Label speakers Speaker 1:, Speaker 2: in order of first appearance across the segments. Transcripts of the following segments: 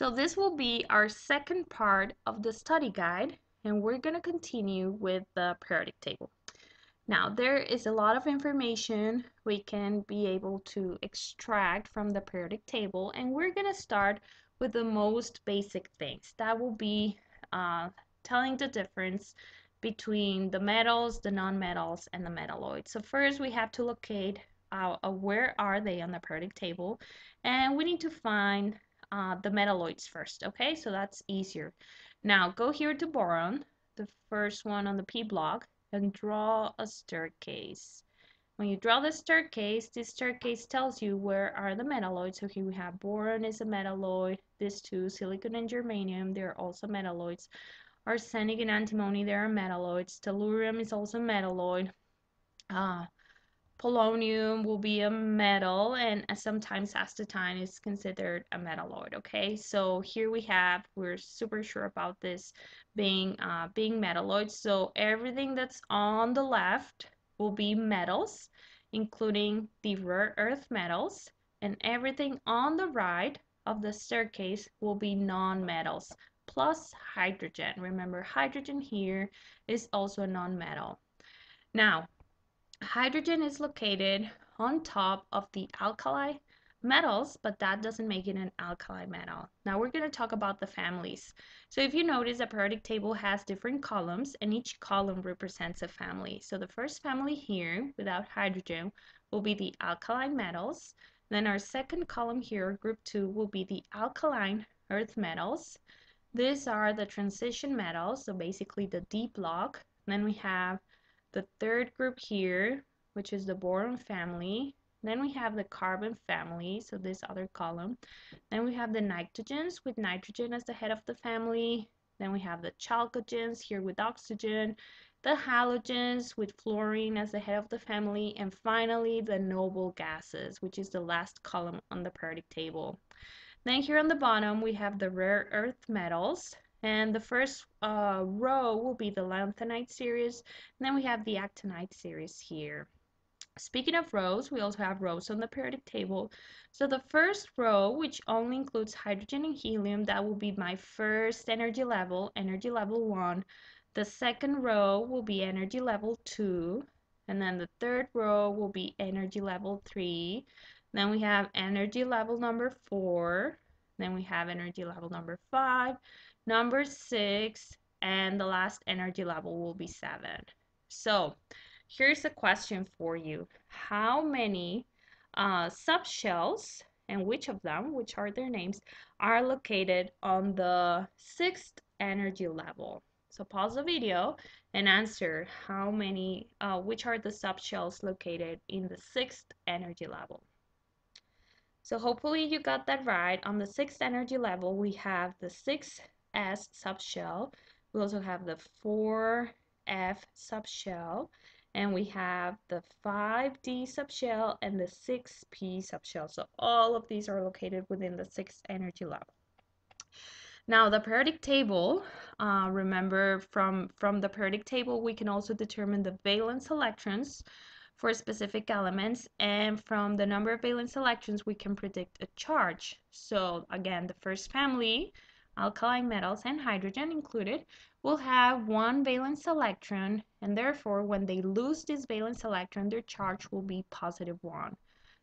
Speaker 1: So this will be our second part of the study guide and we're going to continue with the periodic table. Now there is a lot of information we can be able to extract from the periodic table and we're going to start with the most basic things. That will be uh, telling the difference between the metals, the nonmetals, and the metalloids. So first we have to locate uh, where are they on the periodic table and we need to find uh, the metalloids first, okay? So that's easier. Now go here to boron, the first one on the P block, and draw a staircase. When you draw the staircase, this staircase tells you where are the metalloids. So here we have boron is a metalloid, these two, silicon and germanium, they're also metalloids. Arsenic and antimony, they are metalloids. Tellurium is also metalloid. Uh, polonium will be a metal and sometimes astatine is considered a metalloid okay? So here we have we're super sure about this being uh, being metalloids so everything that's on the left will be metals including the rare earth metals and everything on the right of the staircase will be non-metals plus hydrogen. Remember hydrogen here is also a non-metal. Now hydrogen is located on top of the alkali metals, but that doesn't make it an alkali metal. Now we're going to talk about the families. So if you notice, the periodic table has different columns, and each column represents a family. So the first family here, without hydrogen, will be the alkali metals. Then our second column here, group 2, will be the alkaline earth metals. These are the transition metals, so basically the D block. then we have the third group here, which is the boron family. Then we have the carbon family, so this other column. Then we have the nitrogens with nitrogen as the head of the family. Then we have the chalcogens here with oxygen, the halogens with fluorine as the head of the family, and finally the noble gases, which is the last column on the periodic table. Then here on the bottom we have the rare earth metals, and the first uh, row will be the lanthanide series. And then we have the actinide series here. Speaking of rows, we also have rows on the periodic table. So the first row, which only includes hydrogen and helium, that will be my first energy level, energy level 1. The second row will be energy level 2. And then the third row will be energy level 3. Then we have energy level number 4. Then we have energy level number 5 number six, and the last energy level will be seven. So here's a question for you. How many uh, subshells and which of them, which are their names, are located on the sixth energy level? So pause the video and answer how many, uh, which are the subshells located in the sixth energy level. So hopefully you got that right. On the sixth energy level, we have the six S subshell. We also have the 4F subshell and we have the 5D subshell and the 6P subshell. So all of these are located within the 6th energy level. Now the periodic table, uh, remember from, from the periodic table we can also determine the valence electrons for specific elements and from the number of valence electrons we can predict a charge. So again the first family alkaline metals and hydrogen included, will have one valence electron and therefore when they lose this valence electron their charge will be positive 1.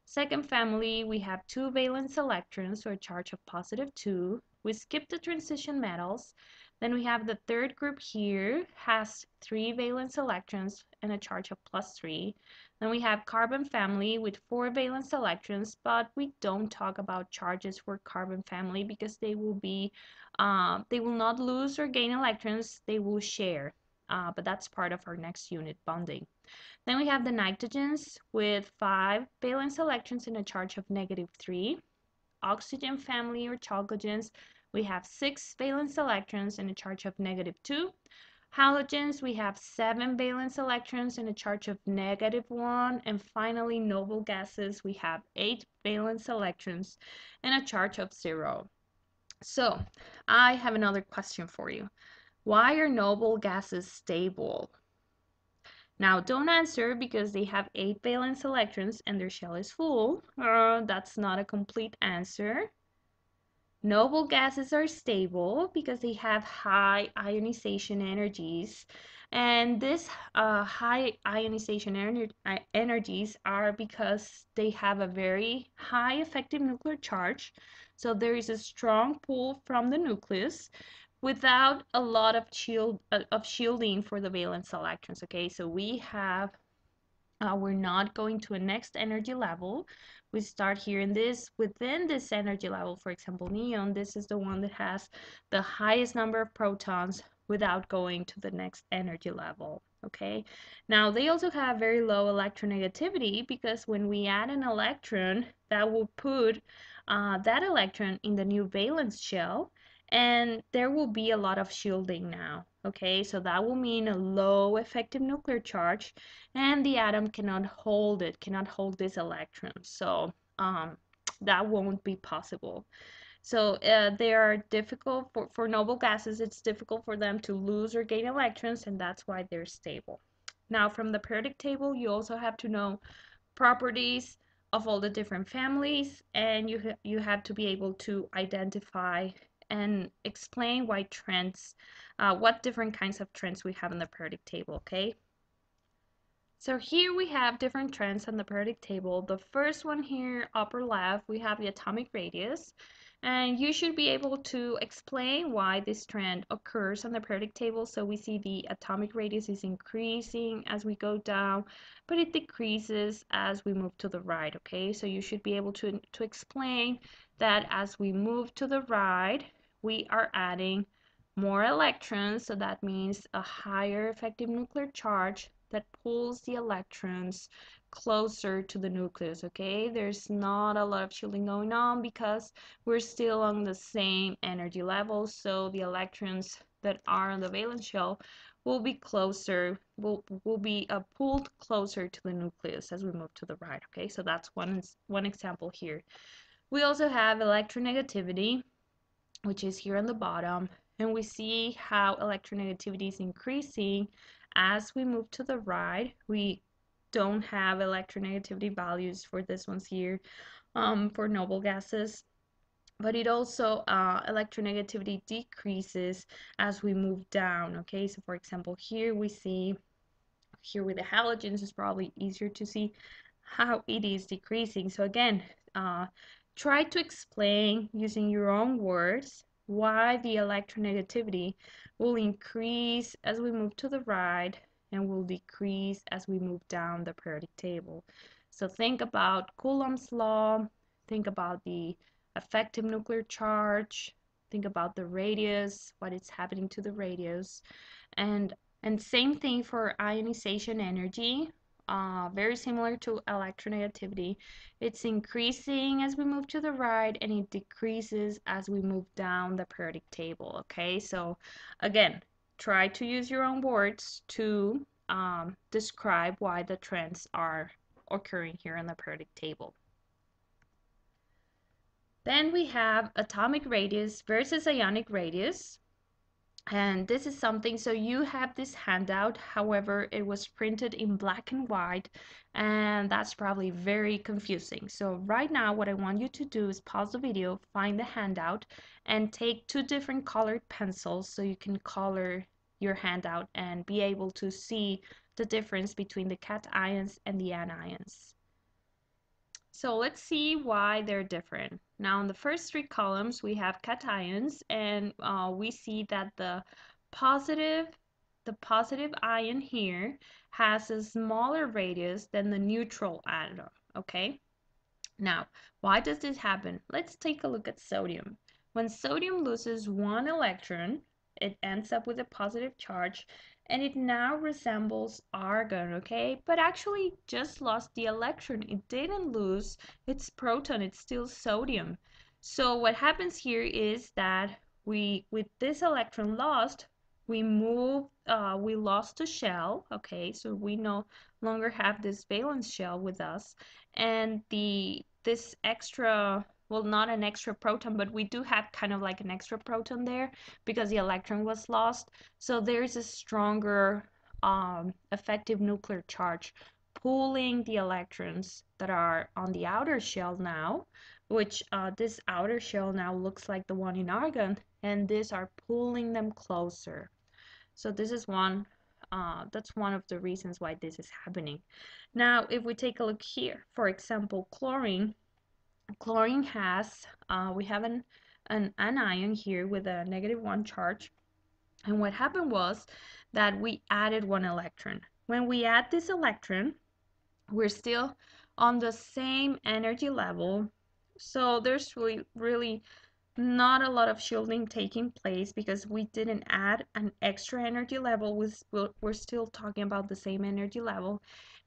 Speaker 1: Second family we have two valence electrons so a charge of positive 2. We skip the transition metals. Then we have the third group here has three valence electrons and a charge of plus 3. Then we have carbon family with four valence electrons, but we don't talk about charges for carbon family because they will be, uh, they will not lose or gain electrons, they will share. Uh, but that's part of our next unit bonding. Then we have the nitrogens with five valence electrons and a charge of negative three. Oxygen family or chalcogens, we have six valence electrons and a charge of negative two. Halogens, we have seven valence electrons and a charge of negative one. And finally, noble gases, we have eight valence electrons and a charge of zero. So, I have another question for you. Why are noble gases stable? Now, don't answer because they have eight valence electrons and their shell is full. Uh, that's not a complete answer. Noble gases are stable because they have high ionization energies. And these uh, high ionization ener energies are because they have a very high effective nuclear charge. So there is a strong pull from the nucleus without a lot of shield uh, of shielding for the valence electrons. Okay, so we have uh, we're not going to a next energy level. We start here in this, within this energy level, for example, neon, this is the one that has the highest number of protons without going to the next energy level, okay? Now, they also have very low electronegativity because when we add an electron, that will put uh, that electron in the new valence shell, and there will be a lot of shielding now, okay? So that will mean a low effective nuclear charge, and the atom cannot hold it, cannot hold this electron. So um, that won't be possible. So uh, they are difficult for, for noble gases, it's difficult for them to lose or gain electrons, and that's why they're stable. Now, from the periodic table, you also have to know properties of all the different families, and you, ha you have to be able to identify and explain why trends, uh, what different kinds of trends we have in the periodic table, okay? So here we have different trends on the periodic table. The first one here, upper left, we have the atomic radius. And you should be able to explain why this trend occurs on the periodic table. So we see the atomic radius is increasing as we go down, but it decreases as we move to the right, okay? So you should be able to, to explain that as we move to the right, we are adding more electrons, so that means a higher effective nuclear charge that pulls the electrons closer to the nucleus, okay? There's not a lot of shielding going on because we're still on the same energy level, so the electrons that are on the valence shell will be closer, will, will be uh, pulled closer to the nucleus as we move to the right, okay? So that's one, one example here. We also have electronegativity, which is here on the bottom, and we see how electronegativity is increasing as we move to the right. We don't have electronegativity values for this ones here um, for noble gases but it also uh, electronegativity decreases as we move down okay so for example here we see here with the halogens it's probably easier to see how it is decreasing so again uh, try to explain using your own words why the electronegativity will increase as we move to the right and will decrease as we move down the periodic table. So think about Coulomb's law, think about the effective nuclear charge, think about the radius, what is happening to the radius, and and same thing for ionization energy, uh, very similar to electronegativity. It's increasing as we move to the right and it decreases as we move down the periodic table, okay? So again, try to use your own words to um, describe why the trends are occurring here in the periodic table. Then we have atomic radius versus ionic radius. And this is something, so you have this handout, however, it was printed in black and white, and that's probably very confusing. So right now, what I want you to do is pause the video, find the handout, and take two different colored pencils so you can color your handout and be able to see the difference between the cations and the anions. So let's see why they're different. Now in the first three columns we have cations and uh, we see that the positive the positive ion here has a smaller radius than the neutral atom, okay? Now, why does this happen? Let's take a look at sodium. When sodium loses one electron, it ends up with a positive charge and it now resembles argon, okay? But actually just lost the electron. It didn't lose its proton, it's still sodium. So what happens here is that we, with this electron lost, we move, uh, we lost a shell, okay? So we no longer have this valence shell with us. And the this extra well not an extra proton but we do have kind of like an extra proton there because the electron was lost so there's a stronger um, effective nuclear charge pulling the electrons that are on the outer shell now which uh, this outer shell now looks like the one in argon, and these are pulling them closer. So this is one, uh, that's one of the reasons why this is happening. Now, if we take a look here, for example, chlorine, chlorine has, uh, we have an, an anion here with a negative one charge. And what happened was that we added one electron. When we add this electron, we're still on the same energy level. So there's really, really not a lot of shielding taking place because we didn't add an extra energy level. We're still talking about the same energy level.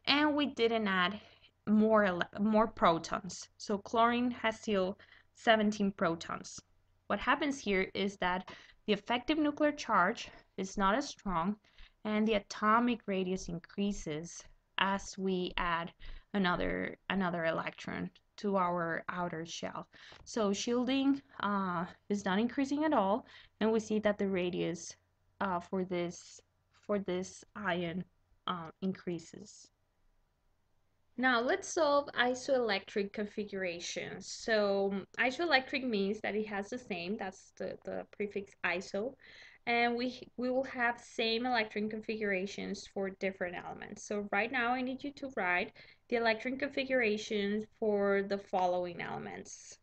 Speaker 1: And we didn't add more, more protons. So chlorine has still 17 protons. What happens here is that the effective nuclear charge is not as strong and the atomic radius increases as we add another another electron to our outer shell. So shielding uh, is not increasing at all, and we see that the radius uh, for this for this ion uh, increases. Now let's solve isoelectric configurations. So isoelectric means that it has the same, that's the, the prefix iso, and we, we will have same electron configurations for different elements. So right now I need you to write the electron configurations for the following elements.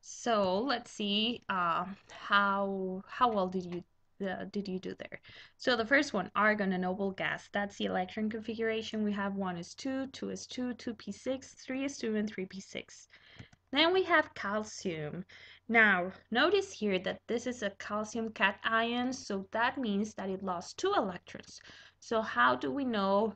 Speaker 1: So let's see uh, how, how well did you uh, did you do there? So the first one, argon, a noble gas. That's the electron configuration. We have 1s2, 2 is 2, 2p6, 3s2, and 3p6. Then we have calcium. Now, notice here that this is a calcium cation, so that means that it lost two electrons. So how do we know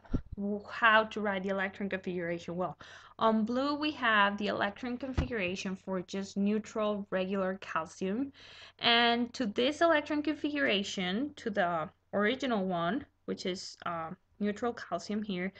Speaker 1: how to write the electron configuration? Well, on blue we have the electron configuration for just neutral regular calcium. And to this electron configuration, to the original one, which is uh, neutral calcium here,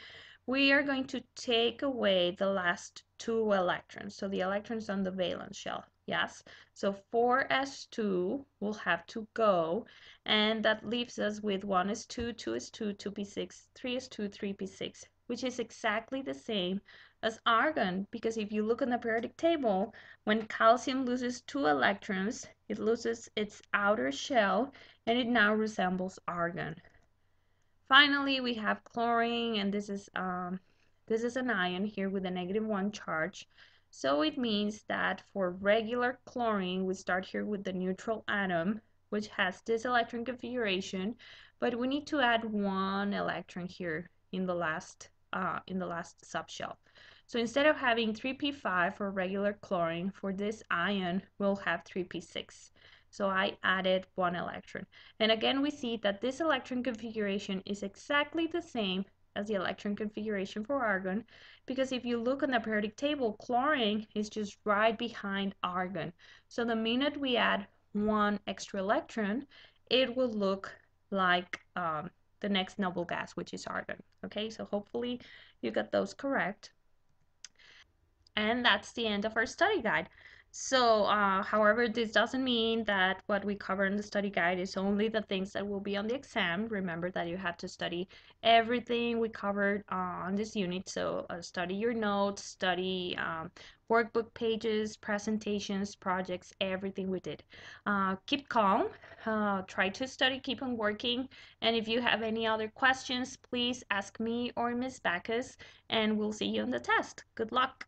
Speaker 1: we are going to take away the last two electrons. So the electrons on the valence shell. Yes, so 4s2 will have to go, and that leaves us with 1s2, 2 is 2, 2p6, 3s2, 3p6, which is exactly the same as argon, because if you look on the periodic table, when calcium loses two electrons, it loses its outer shell, and it now resembles argon. Finally, we have chlorine, and this is um, this is an ion here with a negative one charge. So it means that for regular chlorine, we start here with the neutral atom, which has this electron configuration, but we need to add one electron here in the last uh, in the last subshell. So instead of having 3p5 for regular chlorine, for this ion, we'll have 3p6. So I added one electron. And again, we see that this electron configuration is exactly the same as the electron configuration for argon because if you look on the periodic table, chlorine is just right behind argon. So the minute we add one extra electron, it will look like um, the next noble gas, which is argon. Okay, so hopefully you got those correct. And that's the end of our study guide. So, uh, however, this doesn't mean that what we cover in the study guide is only the things that will be on the exam. Remember that you have to study everything we covered uh, on this unit. So, uh, study your notes, study um, workbook pages, presentations, projects, everything we did. Uh, keep calm, uh, try to study, keep on working. And if you have any other questions, please ask me or Ms. Backus, and we'll see you on the test. Good luck.